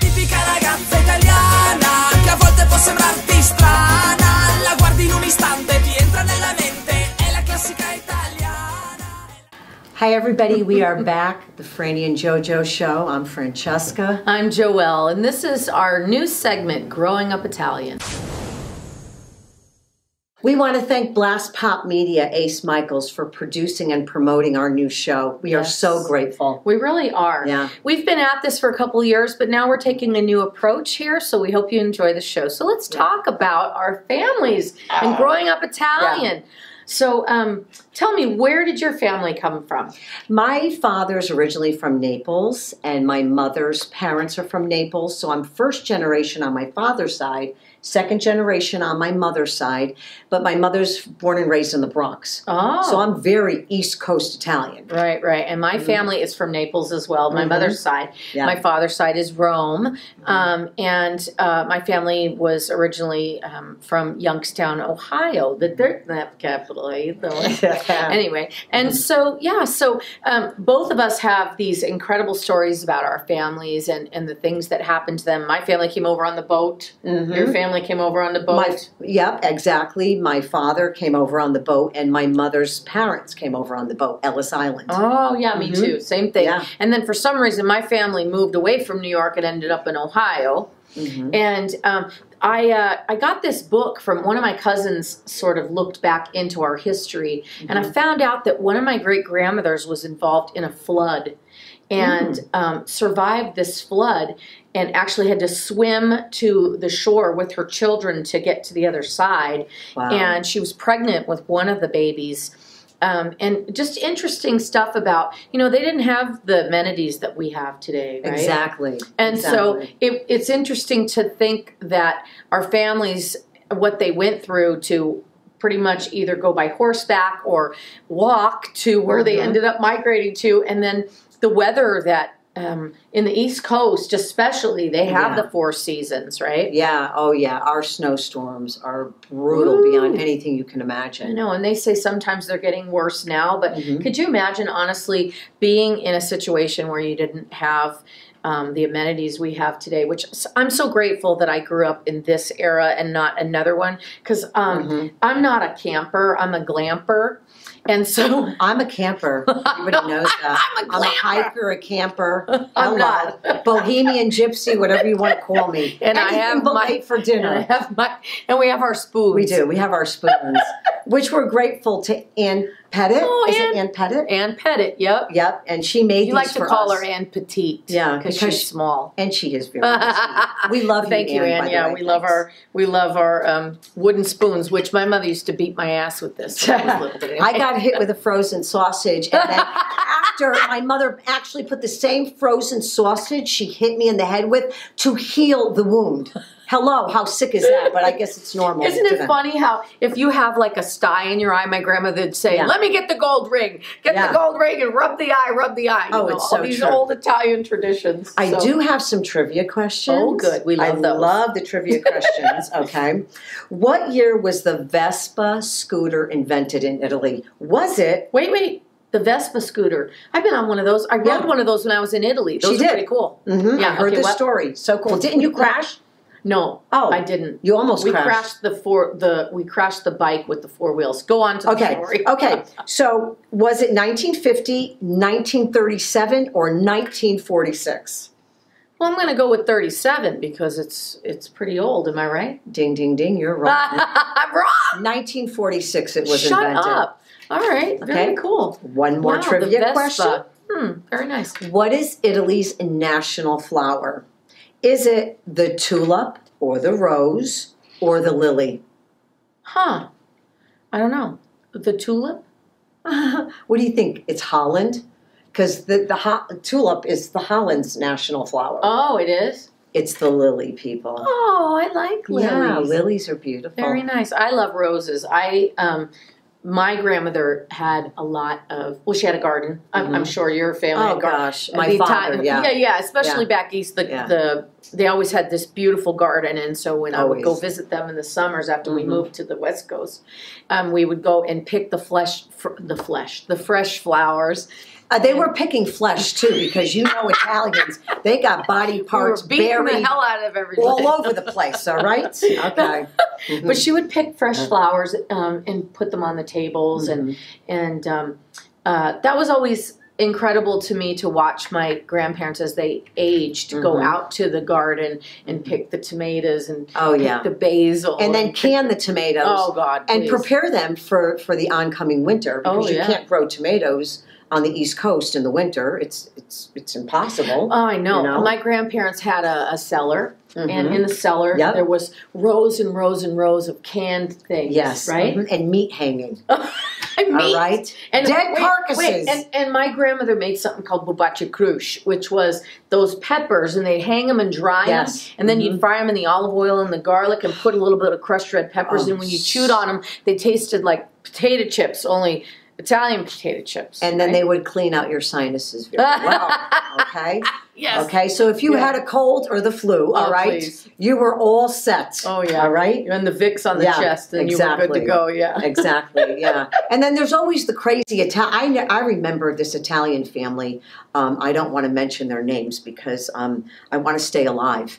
tipica ragazza italiana che a volte può sembrarti strana. La guardi in un istante, ti entra nella mente, è la classica italiana. Hi, everybody. We are back, the Frannie and JoJo show. I'm Francesca. I'm Joelle, and this is our new segment, Growing Up Italian. We want to thank Blast Pop Media, Ace Michaels, for producing and promoting our new show. We are so grateful. We really are. Yeah. We've been at this for a couple years, but now we're taking a new approach here, so we hope you enjoy the show. So let's talk about our families and growing up Italian. So um, tell me, where did your family come from? My father's originally from Naples, and my mother's parents are from Naples. So I'm first generation on my father's side, second generation on my mother's side. But my mother's born and raised in the Bronx. Oh. So I'm very East Coast Italian. Right, right. And my family is from Naples as well, my Mhm. mother's side. Yeah. My father's side is Rome. Um, and uh, my family was originally um, from Youngstown, Ohio, the dirt nap capital. way. anyway, and so, yeah, so um, both of us have these incredible stories about our families and, and the things that happened to them. My family came over on the boat. Mhm. Your family came over on the boat. My, yep, exactly. My father came over on the boat, and my mother's parents came over on the boat, Ellis Island. Oh yeah, me Mhm. too. Same thing. Yeah. And then for some reason, my family moved away from New York and ended up in Ohio. Mhm. And um, I uh, I got this book from one of my cousins. Sort of looked back into our history, and I found out that one of my great grandmothers was involved in a flood, and um, survived this flood, and actually had to swim to the shore with her children to get to the other side Wow. and she was pregnant with one of the babies. Um, and just interesting stuff about you know they didn't have the amenities that we have today, right? Exactly. And so it, it's interesting to think that our families, what they went through to pretty much either go by horseback or walk to where they Mhm. ended up migrating to, and then the weather that um, in the East Coast, especially, they have Yeah. the four seasons, right? Yeah, oh yeah, our snowstorms are brutal Woo. beyond anything you can I imagine. know, and they say sometimes they're getting worse now, but Mhm. could you imagine, honestly, being in a situation where you didn't have um, the amenities we have today? Which I'm so grateful that I grew up in this era and not another one, because um, Mhm. I'm not a camper, I'm a glamper. And so I'm a camper. Everybody knows that. I'm a I'm a hiker, a camper. I'm Hello. not. Bohemian gypsy, whatever you want to call me. And I have my- for And I dinner. have my, and we have our spoons. We do. We have our spoons, which we're grateful to Ann Pettit. Oh, Is Ann- it Ann Pettit? Ann Pettit, yep. Yep, and she made You like to call us. her Ann Petite. Yeah, because she's she- small. and she is very. We love you, Thank you, Ann. Ann. Yeah, way. we love our we love our um, wooden spoons, which my mother used to beat my ass with this. I. I got hit with a frozen sausage, and then after my mother actually put the same frozen sausage she hit me in the head with to heal the wound. Hello, how sick is that? But I guess it's normal. Isn't it funny how if you have like a sty in your eye, my grandmother would say, Yeah. "Let me get the gold ring, get Yeah. the gold ring, and rub the eye, rub the eye." You Oh, know, it's all so these true. old Italian traditions. I So- do have some trivia questions. Oh, good. We love I those. love the trivia questions. Okay. What year was the Vespa scooter invented in Italy? Was it? Wait, wait. The Vespa scooter. I've been on one of those. I rode Yeah. one of those when I was in Italy. Those She did. pretty cool. Mhm, Yeah, I heard okay, the story. So cool. Didn't you crash? No, Oh, I didn't. You almost We crashed. crashed the four the we crashed the bike with the four wheels. Go on to the Okay. story. Okay. So was it 1950, 1937, or 1946? Well, I'm going to go with 37 because it's it's pretty old. Am I right? Ding, ding, ding. You're wrong. I'm wrong. 1946 it was Shut invented. up. All right. Very Okay. cool. One more Wow, trivia question. Hmm. Very nice. What is Italy's national flower? Is it the tulip or the rose or the lily? Huh. I don't know. The tulip. what do you think? It's Holland? Because the, the ho- tulip is the Holland's national flower. Oh, it is. It's the lily, people. Oh, I like lilies. Yeah, lilies are beautiful. Very nice. I love roses. I um my grandmother had a lot of well she had a garden i'm, I'm sure your family Oh gosh, my The father, Italian- yeah. yeah yeah especially Yeah. back east the, Yeah. the they always had this beautiful garden and so when i would go visit them in the summers after we Mhm. moved to the west coast um, we would go and pick the flesh fr- the flesh the fresh flowers Uh, they were picking flesh too, because you know Italians, they got body We were parts beating buried the hell out of everybody. all over the place. All right, okay. Mhm. But she would pick fresh flowers um, and put them on the tables, and and um, uh, that was always incredible to me to watch my grandparents as they aged go Mhm. out to the garden and pick the tomatoes and oh pick yeah, the basil and then can the tomatoes. oh god and please. prepare them for for the oncoming winter because Oh, you can't grow tomatoes on the east coast in the winter it's it's it's impossible Oh, I know. you know? My grandparents had a, a cellar, and Mhm. in the cellar Yep. there was rows and rows and rows of canned things. yes right. mhm, and meat hanging And meat. all right And Dead wait, carcasses. Wait, and, and my grandmother made something called bubacha cruche, which was those peppers, and they'd hang them and dry them, and then Mhm. you'd fry them in the olive oil and the garlic, and put a little bit of crushed red peppers. Oh. and when you chewed on them, they tasted like potato chips, only Italian potato chips. and then right? they would clean out your sinuses very well okay yes. okay so if you Yeah. had a cold or the flu all Oh, right please. you were all set Oh yeah. all right And the Vicks on the Yeah, chest, and you were good to go. Yeah. exactly yeah and then there's always the crazy Italian I, I remember this italian family um, i don't want to mention their names because um, i want to stay alive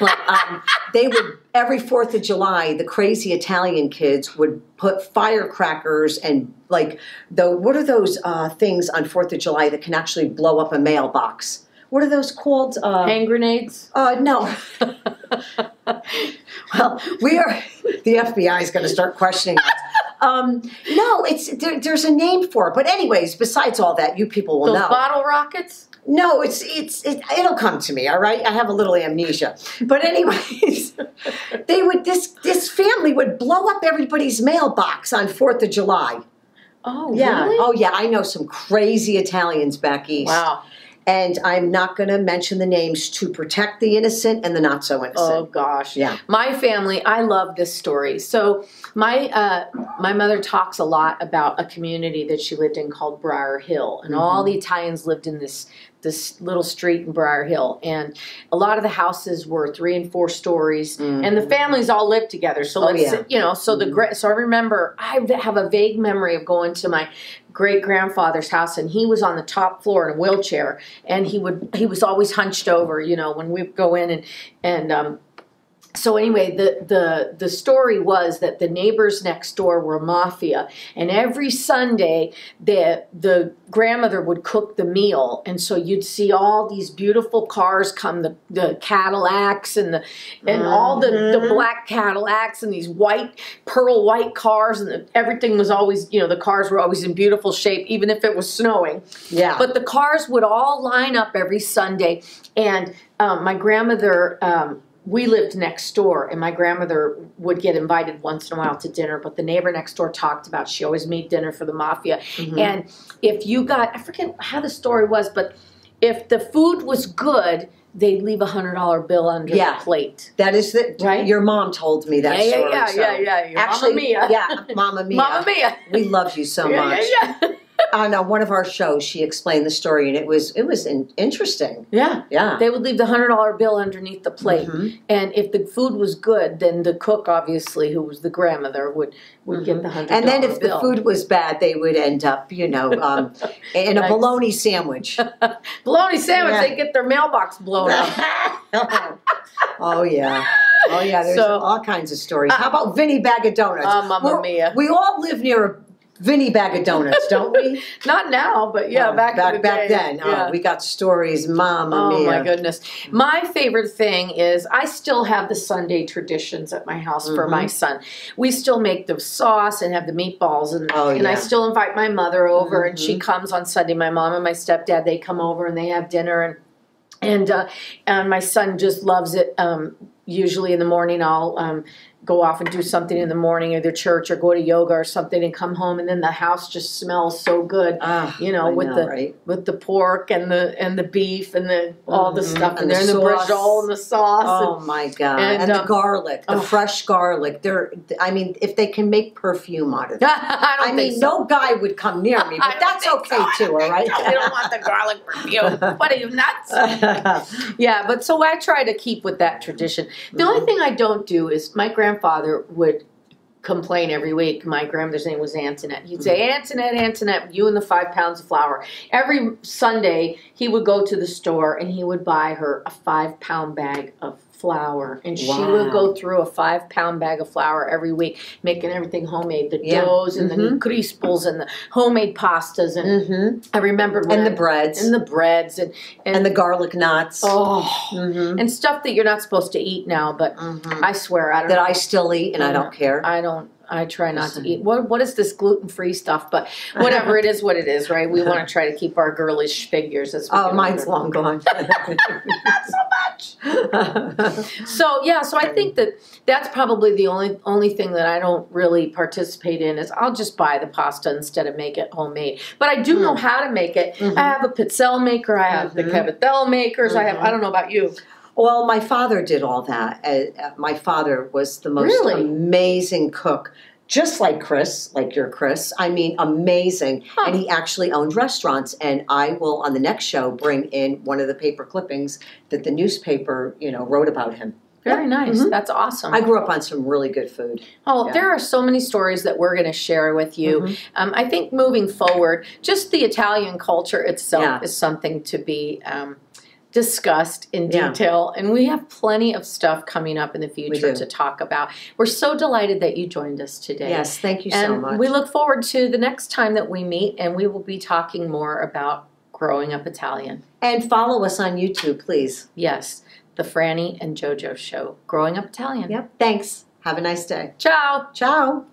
but um, they would every fourth of july the crazy italian kids would put firecrackers and like the what are those uh, things on fourth of july that can actually blow up a mailbox what are those called uh, Hand grenades. uh, no well, we are. The FBI is going to start questioning us. Um, no, it's there, there's a name for it. But anyways, besides all that, you people will Those know. bottle rockets. No, it's it's it, it'll come to me. All right, I have a little amnesia. But anyways, they would this this family would blow up everybody's mailbox on Fourth of July. Oh Yeah. really? Oh yeah, I know some crazy Italians back east. Wow. And I'm not going to mention the names to protect the innocent and the not so innocent. Oh gosh. Yeah. My family, I love this story. So my uh, my mother talks a lot about a community that she lived in called Briar Hill, and all the Italians lived in this this little street in Briar Hill, and a lot of the houses were three and four stories, and the families all lived together. So Oh, let's yeah. you know, so the gra- so I remember I have a vague memory of going to my great grandfather's house and he was on the top floor in a wheelchair and he would he was always hunched over you know when we would go in and and um so anyway the the the story was that the neighbors next door were mafia and every sunday the the grandmother would cook the meal and so you'd see all these beautiful cars come the the cadillacs and the and all the the Mhm. black cadillacs and these white pearl white cars and the, everything was always you know the cars were always in beautiful shape even if it was snowing yeah. but the cars would all line up every Sunday, and um, my grandmother. Um, we lived next door, and my grandmother would get invited once in a while to dinner. But the neighbor next door talked about she always made dinner for the mafia, Mhm. and if you got, I forget how the story was, but if the food was good, they'd leave a hundred dollar bill under Yeah. the plate. That is the Right? Your mom told me that yeah, yeah, story. yeah, so- yeah, yeah, Your Actually, Mamma Mia. yeah, Mama Mia. Mamma Mia. We love you so yeah, much. yeah, yeah. On uh, one of our shows, she explained the story, and it was it was in, interesting. yeah. Yeah. They would leave the hundred dollar bill underneath the plate. Mhm. And if the food was good, then the cook, obviously, who was the grandmother, would would get the hundred. Mm-hmm. And then if the food was bad, they would end up, you know, um, in a Nice. bologna sandwich. bologna sandwich, Yeah. they get their mailbox blown up. oh yeah. Oh yeah, there's So- all kinds of stories. How about Vinny Bag of Donuts? Oh, Mamma Mia. We all live near a Vinny Bag of Donuts, don't we? Not now, but yeah, Oh, back back the back then. Yeah. Oh, we got stories, Mama Oh Mia. my goodness. My favorite thing is I still have the Sunday traditions at my house for Mhm. my son. We still make the sauce and have the meatballs and Oh, and I still invite my mother over and she Mhm. comes on Sunday. My mom and my stepdad they come over and they have dinner and and uh, and my son just loves it. Um, usually in the morning I'll um, go off and do something in the morning, either church or go to yoga or something, and come home, and then the house just smells so good Ah, You know, I with the- right? with the pork and the and the beef and the all the Mhm. stuff in And and the the brajol and the sauce. Oh and- my god! and, And, the um, garlic, the oh. fresh garlic. They're, I mean, if they can make perfume out of it, I don't I think mean, so. no guy would come near me, but that's okay so. Too. All right. so. We don't want the garlic perfume. what are you nuts? Yeah, but so I try to keep with that tradition. The Mm-hmm. only thing I don't do is my grandfather would complain every week. My grandmother's name was Antoinette. He'd say, mm-hmm. Antoinette, Antoinette, you and the five pounds of flour. Every Sunday, he would go to the store and he would buy her a five pound bag of flour. And she would go through a five pound bag of flour every week, making everything homemade the Yeah. doughs and the Mhm. crisples and the homemade pastas. And hmm I remember when And the I- breads. and the breads and, and, and the garlic knots. oh, hmm and stuff that you're not supposed to eat now, but Mhm. I swear I don't That know. I still eat and I don't care. I don't. I try not to eat. What What is this gluten free stuff? But whatever it is, what it is, right? We want to try to keep our girlish figures as Oh, mine's older. long gone. So much. So yeah, so I think that that's probably the only only thing that I don't really participate in is I'll just buy the pasta instead of make it homemade. But I do know how to make it. Mhm. I have a pizzelle maker. I have the Mhm. cavatello makers. I have. I don't know about you. Well, my father did all that. Uh, uh, my father was the most Really? amazing cook, just like Chris, like your Chris. I mean, amazing. Huh. And he actually owned restaurants. And I will, on the next show, bring in one of the paper clippings that the newspaper, you know, wrote about him. Very nice. Mhm. That's awesome. I grew up on some really good food. Oh, Yeah. there are so many stories that we're going to share with you. Mhm. Um, I think moving forward, just the Italian culture itself Yeah. is something to be um, discussed in Yeah. detail, and we have plenty of stuff coming up in the future to talk about. We're so delighted that you joined us today. Yes, thank you and so much. we look forward to the next time that we meet, and we will be talking more about growing up Italian. and follow us on YouTube, please. Yes, the Frannie and JoJo Show, Growing Up Italian. Yep. Thanks. Have a nice day. Ciao. Ciao.